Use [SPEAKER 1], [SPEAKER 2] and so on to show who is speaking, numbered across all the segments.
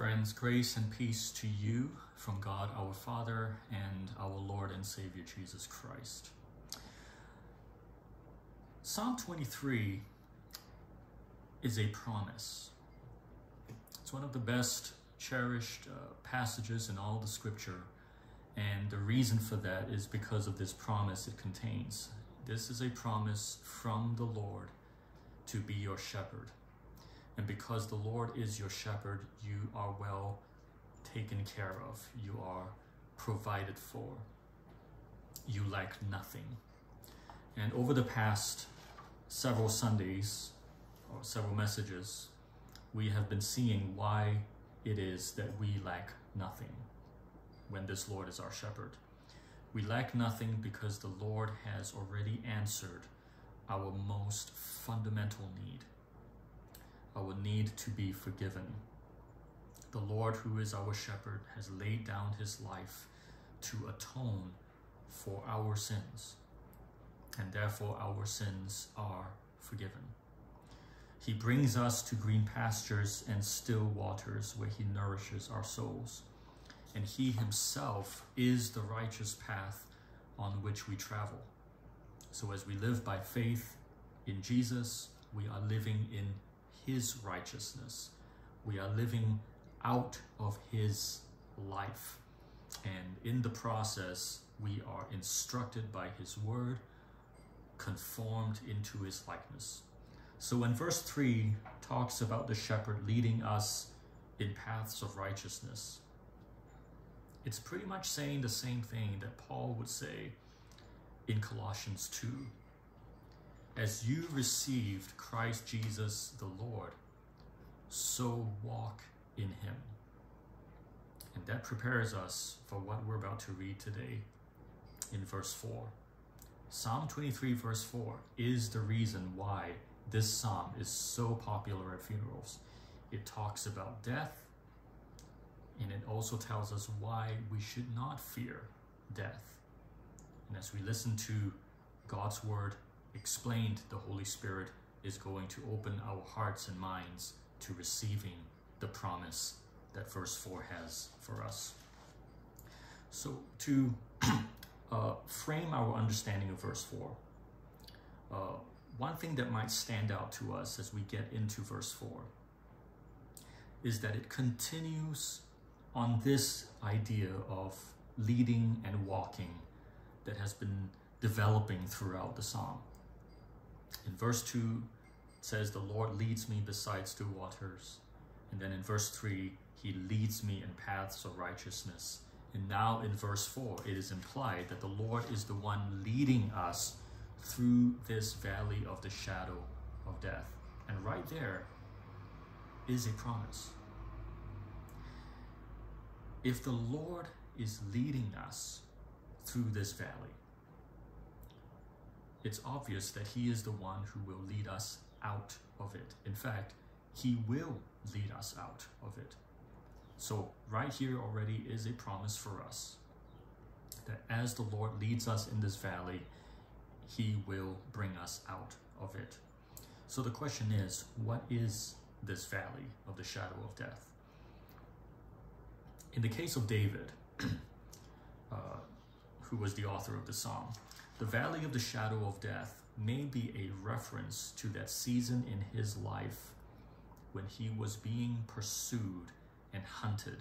[SPEAKER 1] Friends, grace and peace to you from God our Father and our Lord and Savior Jesus Christ. Psalm 23 is a promise. It's one of the best cherished uh, passages in all the scripture, and the reason for that is because of this promise it contains. This is a promise from the Lord to be your shepherd. And because the Lord is your shepherd, you are well taken care of. You are provided for. You lack nothing. And over the past several Sundays or several messages, we have been seeing why it is that we lack nothing when this Lord is our shepherd. We lack nothing because the Lord has already answered our most fundamental need our need to be forgiven. The Lord, who is our shepherd, has laid down his life to atone for our sins, and therefore our sins are forgiven. He brings us to green pastures and still waters where he nourishes our souls. And he himself is the righteous path on which we travel. So as we live by faith in Jesus, we are living in his righteousness. We are living out of his life. And in the process, we are instructed by his word, conformed into his likeness. So when verse 3 talks about the shepherd leading us in paths of righteousness, it's pretty much saying the same thing that Paul would say in Colossians 2 as you received Christ Jesus the Lord, so walk in him. And that prepares us for what we're about to read today in verse 4. Psalm 23 verse 4 is the reason why this psalm is so popular at funerals. It talks about death, and it also tells us why we should not fear death. And as we listen to God's word explained, the Holy Spirit is going to open our hearts and minds to receiving the promise that verse 4 has for us. So, to uh, frame our understanding of verse 4, uh, one thing that might stand out to us as we get into verse 4 is that it continues on this idea of leading and walking that has been developing throughout the psalm. In verse 2, it says, The Lord leads me beside still waters. And then in verse 3, He leads me in paths of righteousness. And now in verse 4, it is implied that the Lord is the one leading us through this valley of the shadow of death. And right there is a promise. If the Lord is leading us through this valley, it's obvious that He is the one who will lead us out of it. In fact, He will lead us out of it. So, right here already is a promise for us that as the Lord leads us in this valley, He will bring us out of it. So, the question is what is this valley of the shadow of death? In the case of David, uh, who was the author of the psalm, the valley of the shadow of death may be a reference to that season in his life when he was being pursued and hunted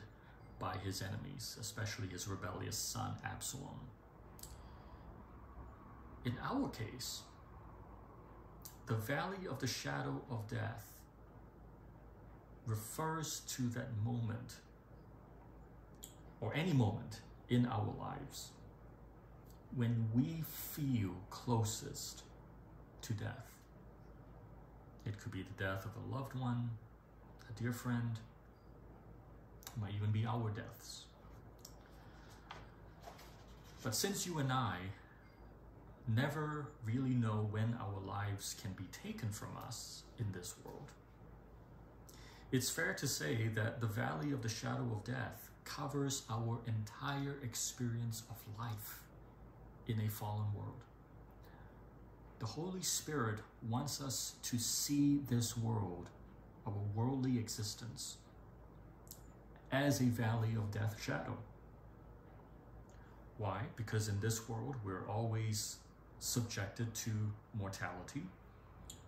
[SPEAKER 1] by his enemies, especially his rebellious son Absalom. In our case, the valley of the shadow of death refers to that moment or any moment in our lives when we feel closest to death. It could be the death of a loved one, a dear friend, it might even be our deaths. But since you and I never really know when our lives can be taken from us in this world, it's fair to say that the valley of the shadow of death covers our entire experience of life in a fallen world. The Holy Spirit wants us to see this world, our worldly existence, as a valley of death shadow. Why? Because in this world, we're always subjected to mortality.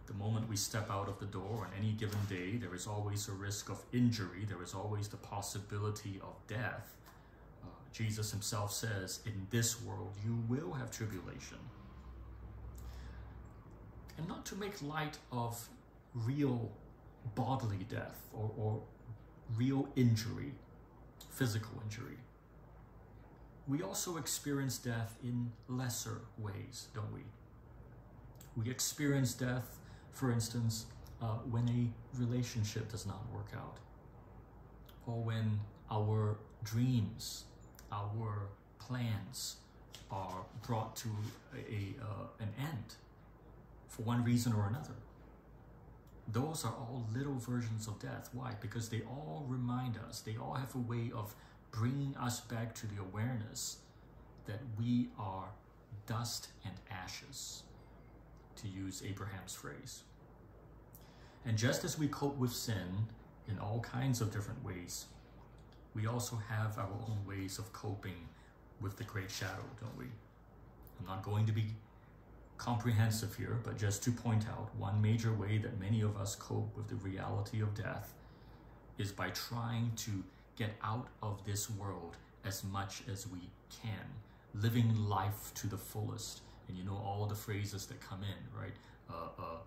[SPEAKER 1] The moment we step out of the door on any given day, there is always a risk of injury. There is always the possibility of death. Jesus himself says, in this world, you will have tribulation. And not to make light of real bodily death or, or real injury, physical injury. We also experience death in lesser ways, don't we? We experience death, for instance, uh, when a relationship does not work out, or when our dreams, our plans are brought to a, uh, an end for one reason or another. Those are all little versions of death. Why? Because they all remind us, they all have a way of bringing us back to the awareness that we are dust and ashes, to use Abraham's phrase. And just as we cope with sin in all kinds of different ways, we also have our own ways of coping with the great shadow, don't we? I'm not going to be comprehensive here, but just to point out one major way that many of us cope with the reality of death is by trying to get out of this world as much as we can, living life to the fullest. And you know all the phrases that come in, right? Uh, uh,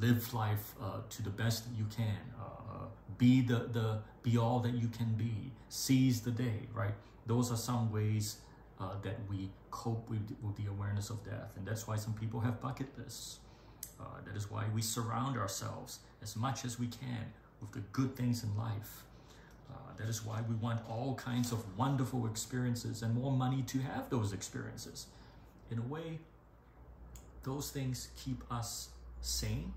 [SPEAKER 1] live life uh, to the best you can. Uh, uh, be the, the be all that you can be. Seize the day, right? Those are some ways uh, that we cope with, with the awareness of death. And that's why some people have bucket lists. Uh, that is why we surround ourselves as much as we can with the good things in life. Uh, that is why we want all kinds of wonderful experiences and more money to have those experiences. In a way, those things keep us sane.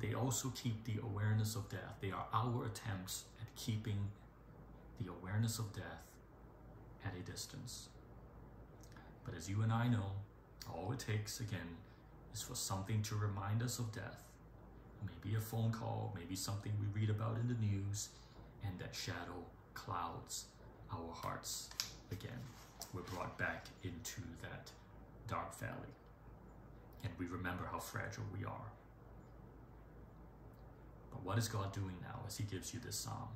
[SPEAKER 1] They also keep the awareness of death. They are our attempts at keeping the awareness of death at a distance. But as you and I know, all it takes, again, is for something to remind us of death. Maybe a phone call, maybe something we read about in the news, and that shadow clouds our hearts again. We're brought back into that dark valley. And we remember how fragile we are. But what is God doing now as He gives you this psalm?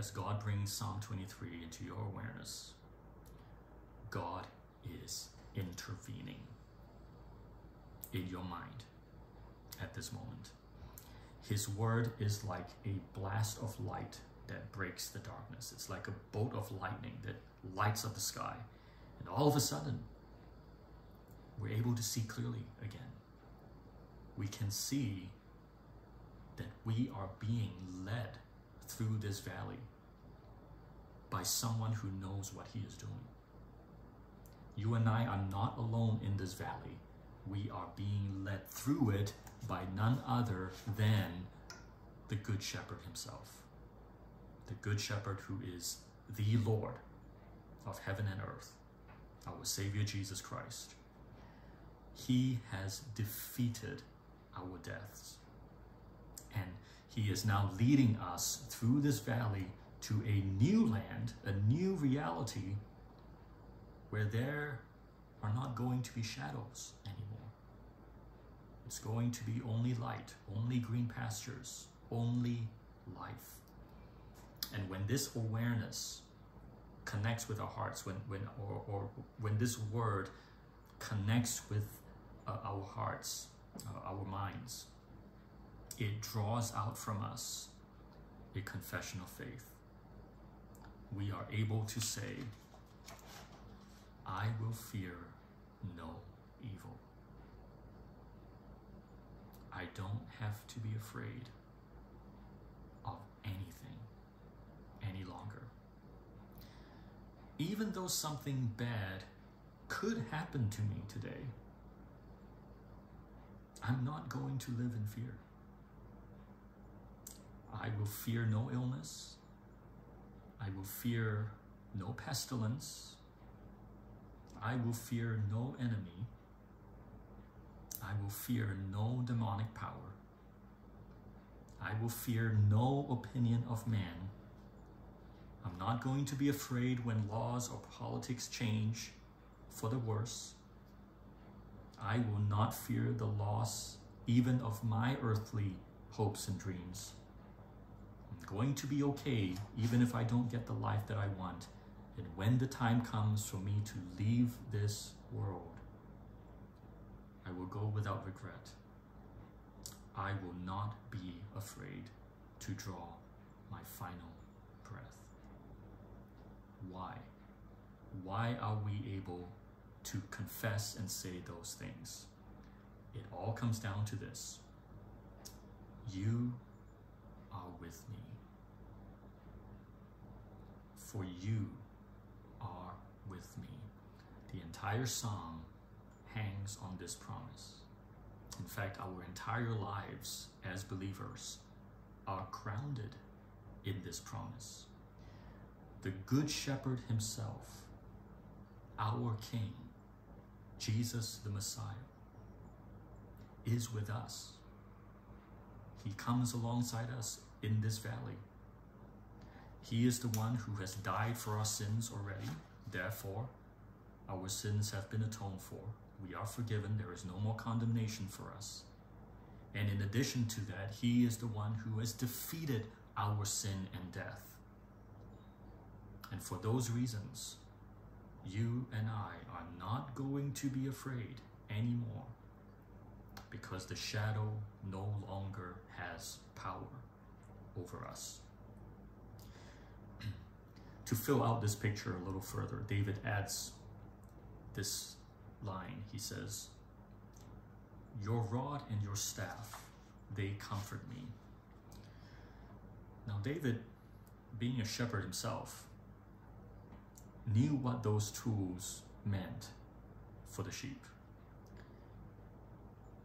[SPEAKER 1] as God brings Psalm 23 into your awareness, God is intervening in your mind at this moment. His word is like a blast of light that breaks the darkness. It's like a bolt of lightning that lights up the sky. And all of a sudden, we're able to see clearly again. We can see that we are being led through this valley by someone who knows what he is doing. You and I are not alone in this valley. We are being led through it by none other than the Good Shepherd himself. The Good Shepherd who is the Lord of heaven and earth, our Savior Jesus Christ. He has defeated our deaths. And he is now leading us through this valley to a new land, a new reality where there are not going to be shadows anymore. It's going to be only light, only green pastures, only life. And when this awareness connects with our hearts, when, when, or, or when this word connects with uh, our hearts, uh, our minds, it draws out from us a confession of faith we are able to say, I will fear no evil. I don't have to be afraid of anything any longer. Even though something bad could happen to me today, I'm not going to live in fear. I will fear no illness. I will fear no pestilence. I will fear no enemy. I will fear no demonic power. I will fear no opinion of man. I'm not going to be afraid when laws or politics change for the worse. I will not fear the loss even of my earthly hopes and dreams. I'm going to be okay even if I don't get the life that I want. And when the time comes for me to leave this world, I will go without regret. I will not be afraid to draw my final breath. Why? Why are we able to confess and say those things? It all comes down to this. You are with me. For you are with me. The entire psalm hangs on this promise. In fact, our entire lives as believers are grounded in this promise. The Good Shepherd Himself, our King, Jesus the Messiah, is with us. He comes alongside us in this valley. He is the one who has died for our sins already. Therefore, our sins have been atoned for. We are forgiven. There is no more condemnation for us. And in addition to that, He is the one who has defeated our sin and death. And for those reasons, you and I are not going to be afraid anymore because the shadow no longer has power over us. to fill out this picture a little further, David adds this line. He says, Your rod and your staff, they comfort me. Now, David, being a shepherd himself, knew what those tools meant for the sheep.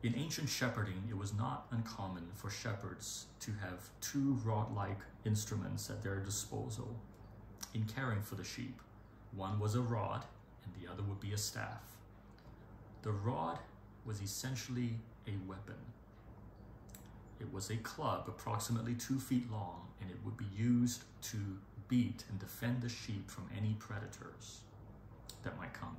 [SPEAKER 1] In ancient shepherding, it was not uncommon for shepherds to have two rod-like instruments at their disposal in caring for the sheep. One was a rod, and the other would be a staff. The rod was essentially a weapon. It was a club approximately two feet long, and it would be used to beat and defend the sheep from any predators that might come.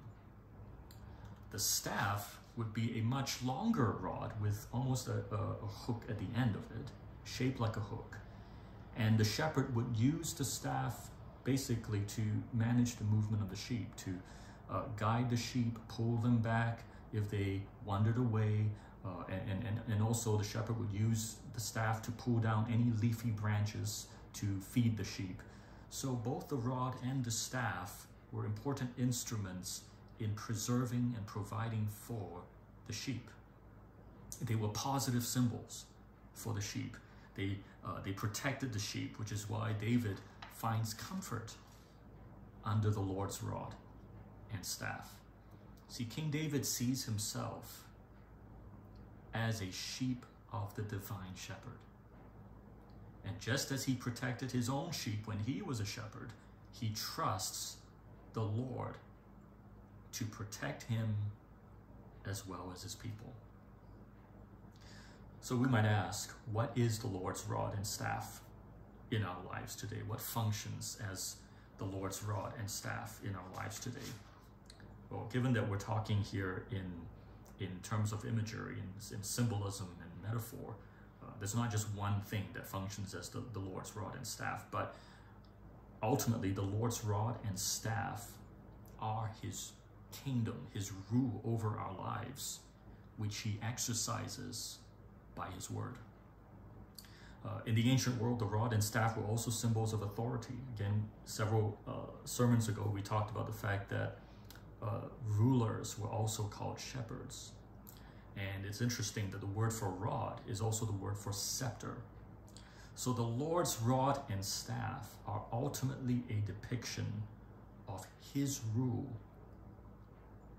[SPEAKER 1] The staff would be a much longer rod with almost a, a, a, hook at the end of it, shaped like a hook. And the shepherd would use the staff basically to manage the movement of the sheep, to uh, guide the sheep, pull them back if they wandered away, uh, and, and, and also the shepherd would use the staff to pull down any leafy branches to feed the sheep. So both the rod and the staff were important instruments in preserving and providing for the sheep. They were positive symbols for the sheep. They, uh, they protected the sheep, which is why David finds comfort under the Lord's rod and staff. See, King David sees himself as a sheep of the divine shepherd. And just as he protected his own sheep when he was a shepherd, he trusts the Lord to protect him as well as his people. So we might ask, what is the Lord's rod and staff in our lives today? What functions as the Lord's rod and staff in our lives today? Well, given that we're talking here in, in terms of imagery and in symbolism and metaphor, there's not just one thing that functions as the, the Lord's rod and staff, but ultimately the Lord's rod and staff are his kingdom, his rule over our lives, which he exercises by his word. Uh, in the ancient world, the rod and staff were also symbols of authority. Again, several uh, sermons ago, we talked about the fact that uh, rulers were also called shepherds. And it's interesting that the word for rod is also the word for scepter. So the Lord's rod and staff are ultimately a depiction of his rule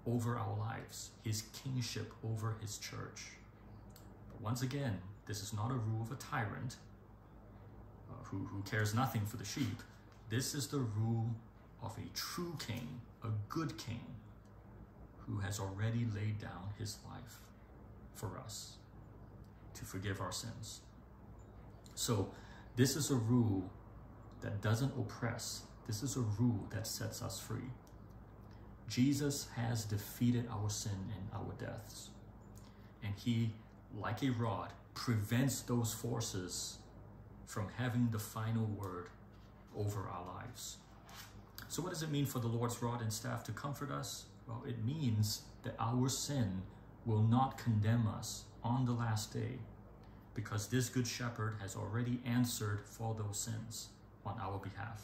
[SPEAKER 1] over our lives, his kingship over his church. But once again, this is not a rule of a tyrant uh, who, who cares nothing for the sheep. This is the rule of a true king, a good king, who has already laid down his life for us to forgive our sins. So this is a rule that doesn't oppress. This is a rule that sets us free. Jesus has defeated our sin and our deaths. And he, like a rod, prevents those forces from having the final word over our lives. So, what does it mean for the Lord's rod and staff to comfort us? Well, it means that our sin will not condemn us on the last day because this good shepherd has already answered for those sins on our behalf.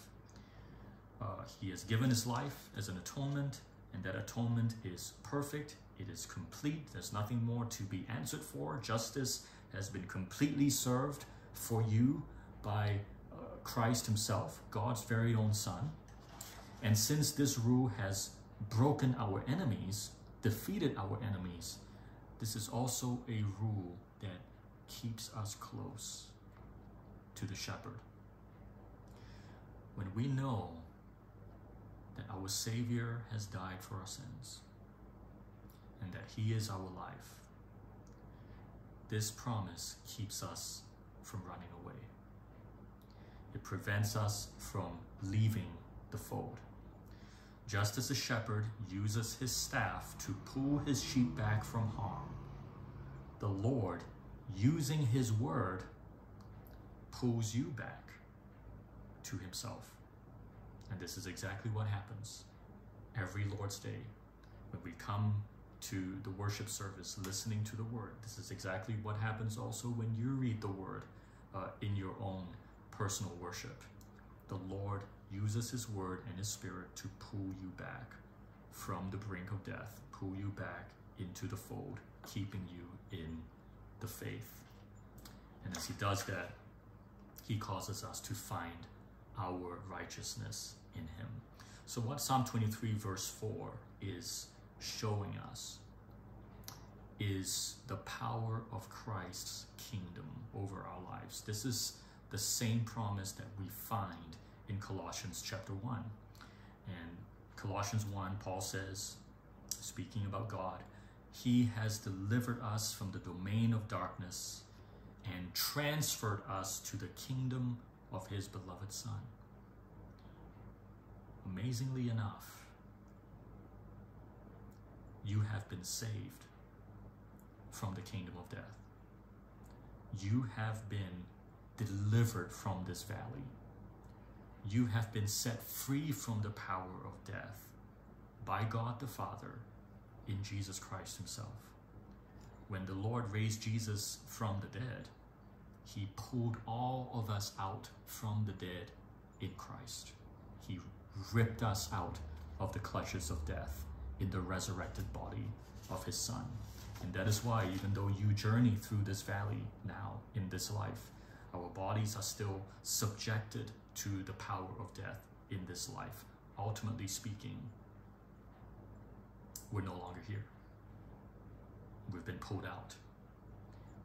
[SPEAKER 1] Uh, he has given his life as an atonement, and that atonement is perfect, it is complete, there's nothing more to be answered for. Justice has been completely served for you by uh, Christ Himself, God's very own Son. And since this rule has broken our enemies, defeated our enemies, this is also a rule that keeps us close to the shepherd. When we know that our Savior has died for our sins and that He is our life, this promise keeps us from running away. It prevents us from leaving the fold. Just as a shepherd uses his staff to pull his sheep back from harm, the Lord, using his word, pulls you back to himself. And this is exactly what happens every Lord's Day when we come to the worship service listening to the word. This is exactly what happens also when you read the word uh, in your own personal worship. The Lord uses his word and his spirit to pull you back from the brink of death, pull you back into the fold, keeping you in the faith. And as he does that, he causes us to find our righteousness in him. So what Psalm 23 verse 4 is showing us is the power of Christ's kingdom over our lives. This is the same promise that we find in Colossians chapter 1. And Colossians 1, Paul says, speaking about God, He has delivered us from the domain of darkness and transferred us to the kingdom of His beloved Son. Amazingly enough, you have been saved from the kingdom of death. You have been delivered from this valley. You have been set free from the power of death by God the Father in Jesus Christ Himself. When the Lord raised Jesus from the dead, He pulled all of us out from the dead in Christ. He ripped us out of the clutches of death in the resurrected body of His Son. And that is why, even though you journey through this valley now in this life, our bodies are still subjected to the power of death in this life. Ultimately speaking, we're no longer here. We've been pulled out.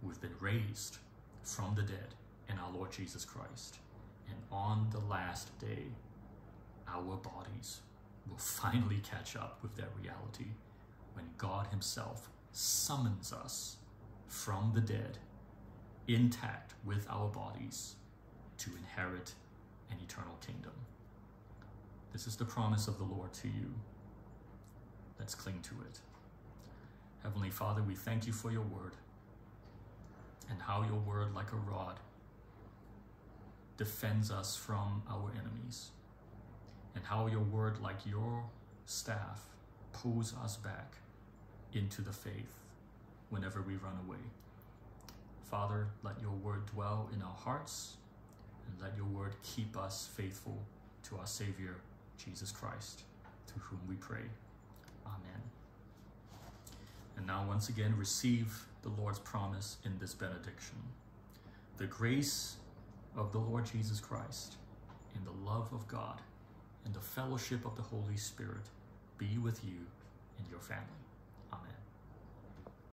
[SPEAKER 1] We've been raised from the dead in our Lord Jesus Christ. And on the last day, our bodies will finally catch up with that reality when God Himself summons us from the dead, intact with our bodies, to inherit an eternal kingdom. This is the promise of the Lord to you. Let's cling to it. Heavenly Father, we thank you for your word and how your word, like a rod, defends us from our enemies, and how your word, like your staff, pulls us back into the faith whenever we run away. Father, let your word dwell in our hearts and let your word keep us faithful to our Savior, Jesus Christ, to whom we pray. Amen. And now, once again, receive the Lord's promise in this benediction. The grace of the Lord Jesus Christ, and the love of God, and the fellowship of the Holy Spirit be with you and your family.